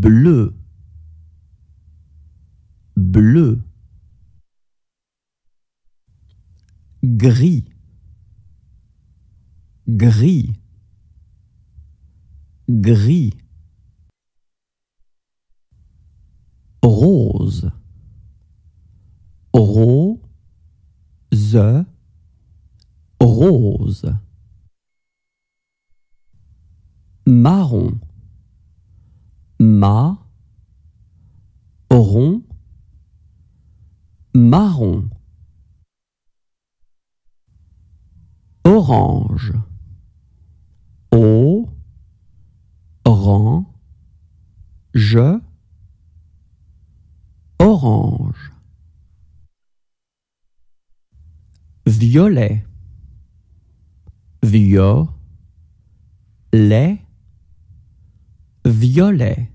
bleu, bleu. Gris, gris, gris. Rose, rose, rose. Marron, ma, rond, marron. Orange, o, rang, je, orange. Violet, violet, violet.